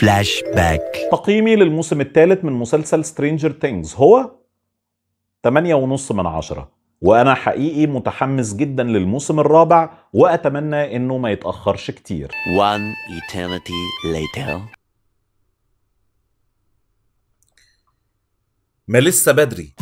فلاش باك تقييمي للموسم الثالث من مسلسل Stranger Things هو 8.5 من عشرة. وأنا حقيقي متحمس جدا للموسم الرابع وأتمنى إنه ما يتأخرش كتير. One eternity later. ما لسه بدري.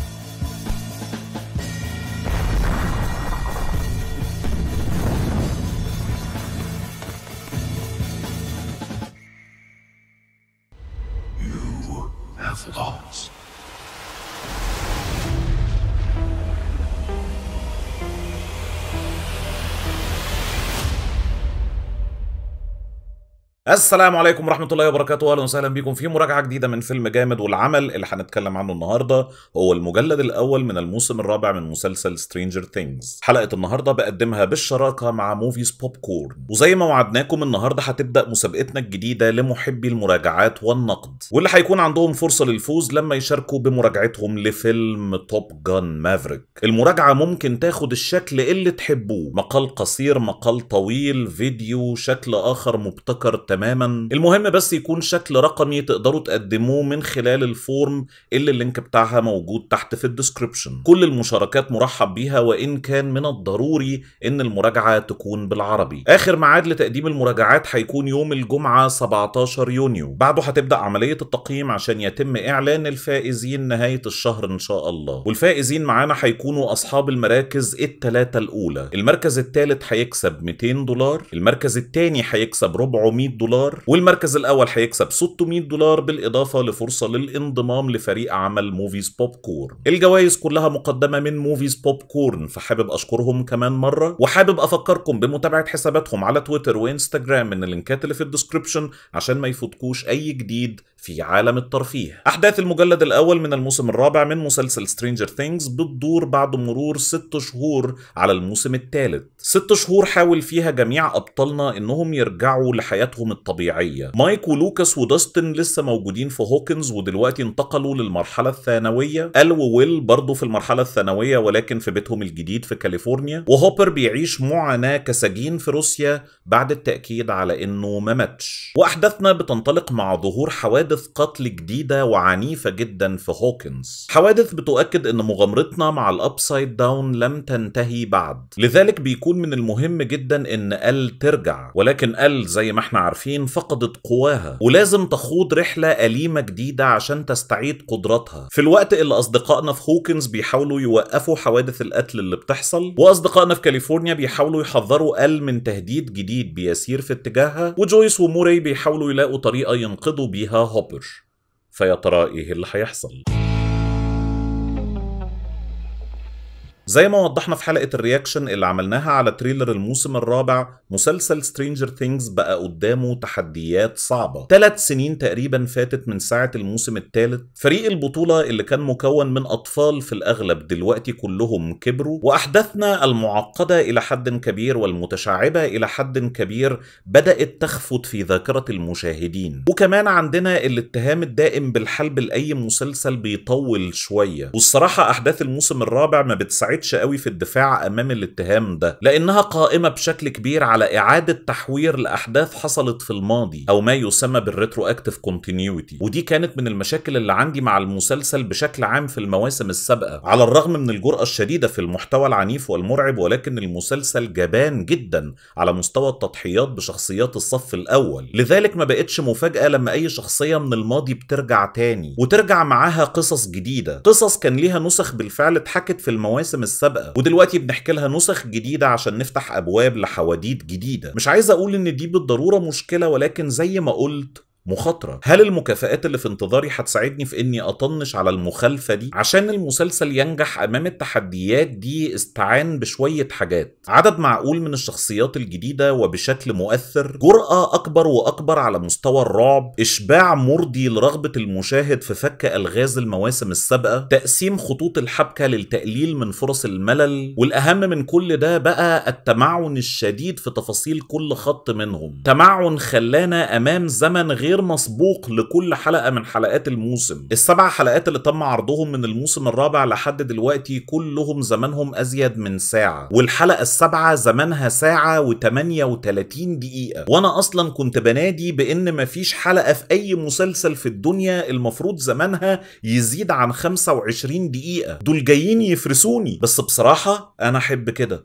السلام عليكم ورحمة الله وبركاته. أهلا وسهلا بكم في مراجعة جديدة من فيلم جامد والعمل اللي هنتكلم عنه النهاردة هو المجلد الأول من الموسم الرابع من مسلسل Stranger Things حلقة النهاردة بقدمها بالشراكة مع Movies Popcorn وزي ما وعدناكم النهاردة هتبدأ مسابقتنا الجديدة لمحبي المراجعات والنقد واللي هيكون عندهم فرصة للفوز لما يشاركوا بمراجعتهم لفيلم Top Gun Maverick المراجعة ممكن تاخد الشكل اللي تحبوه مقال قصير مقال طويل فيديو شكل آخر مبتكر تماما. المهم بس يكون شكل رقمي تقدروا تقدموه من خلال ال form اللي ال link بتاعها موجود تحت في ال description. كل المشاركات مرحب بيها وإن كان من الضروري إن المراجعة تكون بالعربي. آخر ميعاد لتقديم المراجعات هيكون يوم الجمعة 17 يونيو. بعده هتبدأ عملية التقييم عشان يتم إعلان الفائزين نهاية الشهر إن شاء الله. والفائزين معانا هيكونوا أصحاب المراكز الثلاثة الأولى. المركز الثالث هيكسب 200 دولار. المركز الثاني هيكسب 400 دولار. والمركز الأول هيكسب 600 دولار بالإضافة لفرصة للانضمام لفريق عمل Movies Popcorn. الجوائز كلها مقدمة من Movies Popcorn فحابب أشكرهم كمان مرة وحابب أفكركم بمتابعة حساباتهم على تويتر وإنستجرام من اللينكات اللي في ال description عشان ما يفوتكوش أي جديد في عالم الترفيه. أحداث المجلد الأول من الموسم الرابع من مسلسل Stranger Things بتدور بعد مرور ست شهور على الموسم الثالث. ست شهور حاول فيها جميع أبطالنا إنهم يرجعوا لحياتهم الطبيعية. مايك ولوكاس وداستن لسه موجودين في هوكنز ودلوقتي انتقلوا للمرحلة الثانوية. إل وويل برضه في المرحلة الثانوية ولكن في بيتهم الجديد في كاليفورنيا. وهوبر بيعيش معاناة كسجين في روسيا بعد التأكيد على إنه ما ماتش. وأحداثنا بتنطلق مع ظهور حوادث قتل جديدة وعنيفة جدا في هوكنز. حوادث بتؤكد إن مغامرتنا مع ال Upside Down لم تنتهي بعد. لذلك بيكون من المهم جدا إن إل ترجع. ولكن إل زي ما إحنا عارفين فقدت قواها. ولازم تخوض رحلة أليمة جديدة عشان تستعيد قدراتها. في الوقت اللي أصدقائنا في هوكنز بيحاولوا يوقفوا حوادث القتل اللي بتحصل وأصدقائنا في كاليفورنيا بيحاولوا يحذروا إل من تهديد جديد بيسير في اتجاهها وجويس وموري بيحاولوا يلاقوا طريقة ينقذوا بيها هوبر فيا ترى إيه اللي هيحصل زي ما وضحنا في حلقة ال reaction اللي عملناها على trailer الموسم الرابع مسلسل Stranger Things بقى قدامه تحديات صعبة. ثلاث سنين تقريبا فاتت من ساعة الموسم الثالث فريق البطولة اللي كان مكون من أطفال في الأغلب دلوقتي كلهم كبروا وأحداثنا المعقدة إلى حد كبير والمتشعبة إلى حد كبير بدأت تخفت في ذاكرة المشاهدين. وكمان عندنا الاتهام الدائم بالحلب لأي مسلسل بيطول شوية. والصراحة أحداث الموسم الرابع ما بتساعد ساعدش قوي في الدفاع أمام الاتهام ده لأنها قائمة بشكل كبير على إعادة تحوير لأحداث حصلت في الماضي أو ما يسمى بال retroactive continuity ودي كانت من المشاكل اللي عندي مع المسلسل بشكل عام في المواسم السابقة. على الرغم من الجرأة الشديدة في المحتوى العنيف والمرعب ولكن المسلسل جبان جدا على مستوى التضحيات بشخصيات الصف الأول. لذلك ما بقتش مفاجأة لما أي شخصية من الماضي بترجع تاني وترجع معاها قصص جديدة. قصص كان ليها نسخ بالفعل اتحكت في المواسم السابقة. ودلوقتي بنحكي لها نسخ جديدة عشان نفتح أبواب لحواديت جديدة. مش عايز أقول إن دي بالضرورة مشكلة ولكن زي ما قلت مخاطرة. هل المكافآت اللي في انتظاري هتساعدني في إني أطنش على المخالفة دي؟ عشان المسلسل ينجح أمام التحديات دي استعان بشوية حاجات. عدد معقول من الشخصيات الجديدة وبشكل مؤثر. جرأة أكبر وأكبر على مستوى الرعب. إشباع مرضي لرغبة المشاهد في فك ألغاز المواسم السابقة. تقسيم خطوط الحبكة للتقليل من فرص الملل. والأهم من كل ده بقى التمعن الشديد في تفاصيل كل خط منهم. تمعن خلانا أمام زمن غير غير مسبوق لكل حلقة من حلقات الموسم. السبع حلقات اللي تم عرضهم من الموسم الرابع لحد دلوقتي كلهم زمانهم أزيد من ساعة. والحلقة السابعة زمانها ساعة و38 دقيقة. وأنا أصلا كنت بنادي بإن مفيش حلقة في أي مسلسل في الدنيا المفروض زمانها يزيد عن 25 دقيقة. دول جايين يفرسوني. بس بصراحة أنا أحب كده.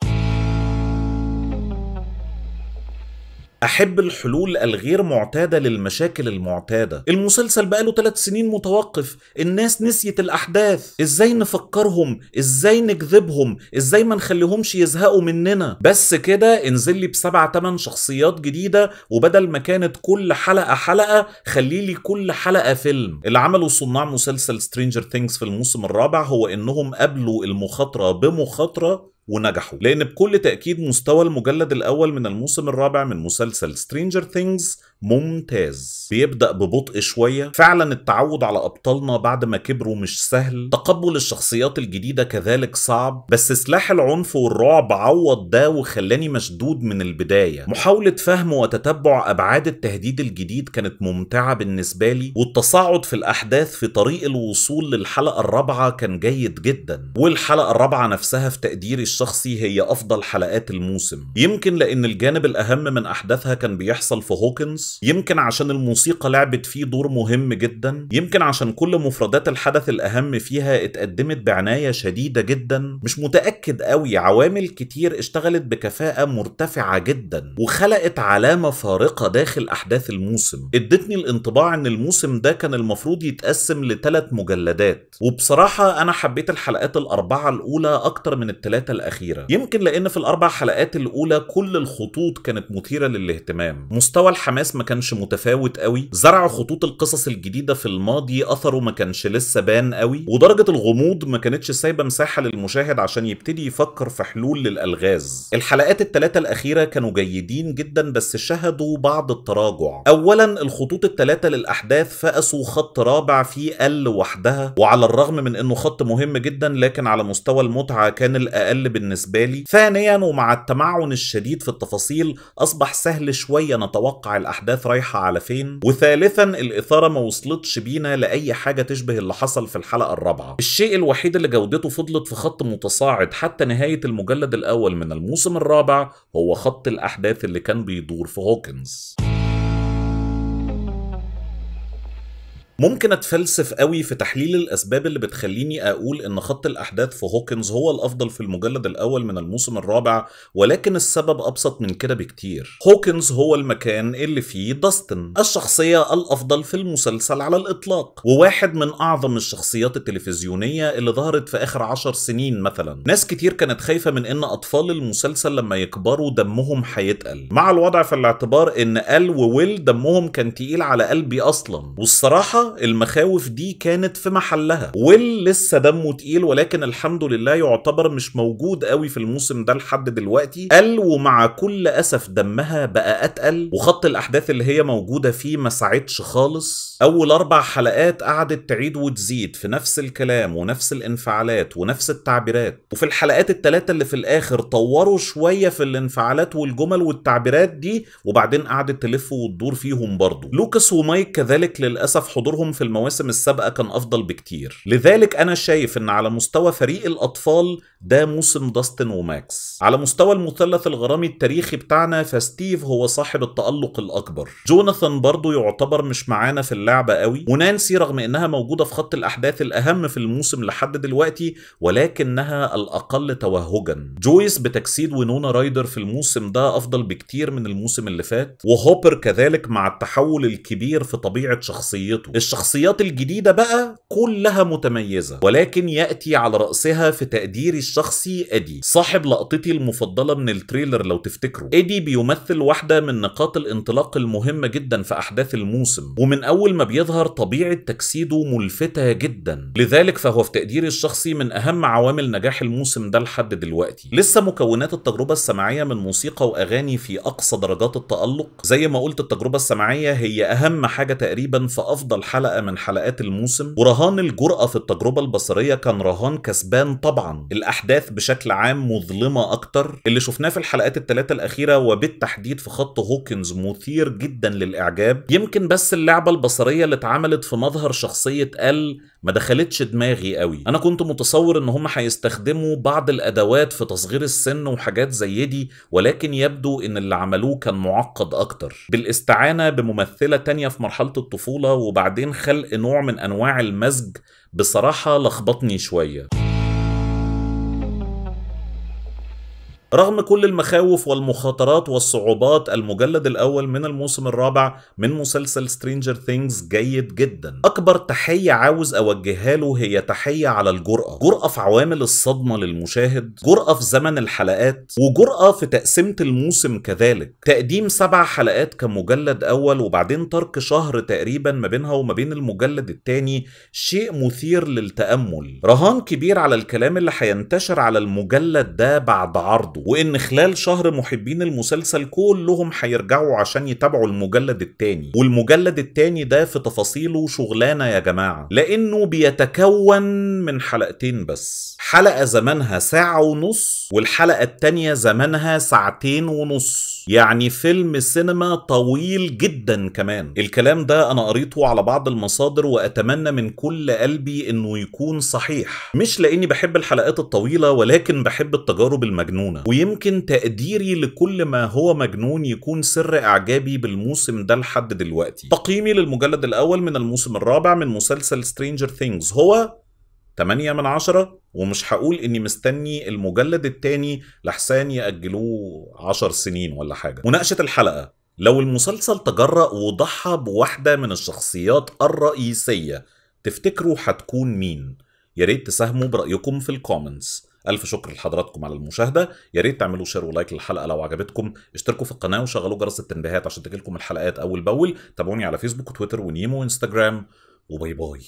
أحب الحلول الغير معتادة للمشاكل المعتادة. المسلسل بقاله ثلاث سنين متوقف. الناس نسيت الأحداث. إزاي نفكرهم؟ إزاي نجذبهم إزاي ما نخليهمش يزهقوا مننا؟ بس كده انزل لي بسبع تمن شخصيات جديدة وبدل ما كانت كل حلقة حلقة خلي لي كل حلقة فيلم. اللي عملوا صناع مسلسل Stranger Things في الموسم الرابع هو إنهم قابلوا المخاطرة بمخاطرة ونجحوا. لأن بكل تأكيد مستوى المجلد الأول من الموسم الرابع من مسلسل Stranger Things ممتاز. بيبدأ ببطء شوية. فعلا التعود على أبطالنا بعد ما كبروا مش سهل. تقبل الشخصيات الجديدة كذلك صعب. بس سلاح العنف والرعب عوض ده وخلاني مشدود من البداية. محاولة فهم وتتبع أبعاد التهديد الجديد كانت ممتعة بالنسبة لي. والتصاعد في الأحداث في طريق الوصول للحلقة الرابعة كان جيد جدا. والحلقة الرابعة نفسها في تقديري الشخصي هي أفضل حلقات الموسم. يمكن لأن الجانب الأهم من أحداثها كان بيحصل في هوكنز. يمكن عشان الموسيقى لعبت فيه دور مهم جدا. يمكن عشان كل مفردات الحدث الأهم فيها اتقدمت بعناية شديدة جدا. مش متأكد قوي عوامل كتير اشتغلت بكفاءة مرتفعة جدا وخلقت علامة فارقة داخل أحداث الموسم. ادتني الانطباع إن الموسم ده كان المفروض يتقسم لثلاث مجلدات. وبصراحة أنا حبيت الحلقات الأربعة الأولى أكتر من الثلاثة الأخيرة. يمكن لأن في الأربع حلقات الأولى كل الخطوط كانت مثيرة للاهتمام. مستوى الحماس ما كانش متفاوت قوي. زرع خطوط القصص الجديدة في الماضي أثره ما كانش لسه بان قوي. ودرجة الغموض ما كانتش سايبة مساحة للمشاهد عشان يبتدي يفكر في حلول للألغاز. الحلقات الثلاثه الأخيرة كانوا جيدين جدا بس شهدوا بعض التراجع. اولا الخطوط الثلاثه للأحداث فقسوا خط رابع فيه ال وحدها وعلى الرغم من إنه خط مهم جدا لكن على مستوى المتعة كان الأقل بالنسبة لي. ثانيا ومع التمعن الشديد في التفاصيل أصبح سهل شوية نتوقع الأحداث. رايحة على فين؟ وثالثا الإثارة ما وصلتش بينا لأي حاجة تشبه اللي حصل في الحلقة الرابعة. الشيء الوحيد اللي جودته فضلت في خط متصاعد حتى نهاية المجلد الأول من الموسم الرابع هو خط الأحداث اللي كان بيدور في هوكنز. ممكن أتفلسف قوي في تحليل الأسباب اللي بتخليني أقول إن خط الأحداث في هوكنز هو الأفضل في المجلد الأول من الموسم الرابع ولكن السبب أبسط من كده بكتير. هوكنز هو المكان اللي فيه داستن الشخصية الأفضل في المسلسل على الإطلاق وواحد من أعظم الشخصيات التلفزيونية اللي ظهرت في آخر عشر سنين مثلا. ناس كتير كانت خايفة من إن أطفال المسلسل لما يكبروا دمهم هيتقل. مع الوضع في الاعتبار إن أل وويل دمهم كان تقيل على قلبي أصلا والصراحة المخاوف دي كانت في محلها. ويل لسه دمه تقيل ولكن الحمد لله يعتبر مش موجود قوي في الموسم ده لحد دلوقتي. ال ومع كل أسف دمها بقى أتقل وخط الأحداث اللي هي موجودة فيه ما ساعدش خالص. أول أربع حلقات قعدت تعيد وتزيد في نفس الكلام ونفس الانفعالات ونفس التعبيرات. وفي الحلقات الثلاثه اللي في الآخر طوروا شوية في الانفعالات والجمل والتعبيرات دي وبعدين قعدت تلف وتدور فيهم برضه لوكاس ومايك كذلك للأسف حضورهم في المواسم السابقة كان أفضل بكتير. لذلك أنا شايف إن على مستوى فريق الأطفال ده موسم داستن وماكس. على مستوى المثلث الغرامي التاريخي بتاعنا فستيف هو صاحب التألق الأكبر. جوناثان برضو يعتبر مش معانا في اللعبة قوي. ونانسي رغم إنها موجودة في خط الأحداث الأهم في الموسم لحد دلوقتي ولكنها الأقل توهجا. جويس بتجسيد وينونا رايدر في الموسم ده أفضل بكتير من الموسم اللي فات. وهوبر كذلك مع التحول الكبير في طبيعة شخصيته. الشخصيات الجديدة بقى كلها متميزة ولكن يأتي على رأسها في تقديري الشخصي إيدي صاحب لقطتي المفضلة من ال trailer لو تفتكروا. إيدي بيمثل واحدة من نقاط الانطلاق المهمة جدا في أحداث الموسم ومن أول ما بيظهر طبيعة تجسيده ملفتة جدا. لذلك فهو في تقديري الشخصي من أهم عوامل نجاح الموسم ده لحد دلوقتي. لسه مكونات التجربة السمعية من موسيقى وأغاني في أقصى درجات التألق. زي ما قلت التجربة السمعية هي أهم حاجة تقريبا في أفضل حلقة من حلقات الموسم. ورهان رهان الجرأة في التجربة البصرية كان رهان كسبان طبعا. الأحداث بشكل عام مظلمة أكتر. اللي شفناه في الحلقات الثلاثة الأخيرة وبالتحديد في خط هوكنز مثير جدا للإعجاب. يمكن بس اللعبة البصرية اللي اتعملت في مظهر شخصية ال ما دخلتش دماغي قوي. أنا كنت متصور إن هم هيستخدموا بعض الأدوات في تصغير السن وحاجات زي دي ولكن يبدو إن اللي عملوه كان معقد أكتر. بالاستعانة بممثلة تانية في مرحلة الطفولة وبعدين خلق نوع من أنواع المزج بصراحة لخبطني شوية. رغم كل المخاوف والمخاطرات والصعوبات المجلد الأول من الموسم الرابع من مسلسل Stranger Things جيد جدا. أكبر تحية عاوز أوجهها له هي تحية على الجرأة. جرأة في عوامل الصدمة للمشاهد جرأة في زمن الحلقات وجرأة في تقسيمة الموسم كذلك. تقديم سبع حلقات كمجلد أول وبعدين ترك شهر تقريبا ما بينها وما بين المجلد الثاني شيء مثير للتأمل. رهان كبير على الكلام اللي هينتشر على المجلد ده بعد عرضه. وإن خلال شهر محبين المسلسل كلهم هيرجعوا عشان يتابعوا المجلد التاني. والمجلد التاني ده في تفاصيله شغلانة يا جماعة. لأنه بيتكون من حلقتين بس. حلقة زمنها ساعة ونص والحلقة التانية زمنها ساعتين ونص. يعني فيلم سينما طويل جدا كمان. الكلام ده أنا قريته على بعض المصادر وأتمنى من كل قلبي إنه يكون صحيح. مش لأني بحب الحلقات الطويلة ولكن بحب التجارب المجنونة. ويمكن تقديري لكل ما هو مجنون يكون سر إعجابي بالموسم ده لحد دلوقتي. تقييمي للمجلد الأول من الموسم الرابع من مسلسل Stranger Things هو 8 من عشرة ومش هقول إني مستني المجلد التاني لحسن يأجلوه 10 سنين ولا حاجة. مناقشة الحلقة. لو المسلسل تجرأ وضحى بواحدة من الشخصيات الرئيسية تفتكروا هتكون مين؟ يا ريت تساهموا برأيكم في ال comments ألف شكر لحضراتكم على المشاهدة. يا ريت تعملوا share و like للحلقة لو عجبتكم. اشتركوا في القناة وشغلوا جرس التنبيهات عشان تجيلكم الحلقات أول بأول. تابعوني على فيسبوك وتويتر ونيمو وإنستجرام. وباي باي.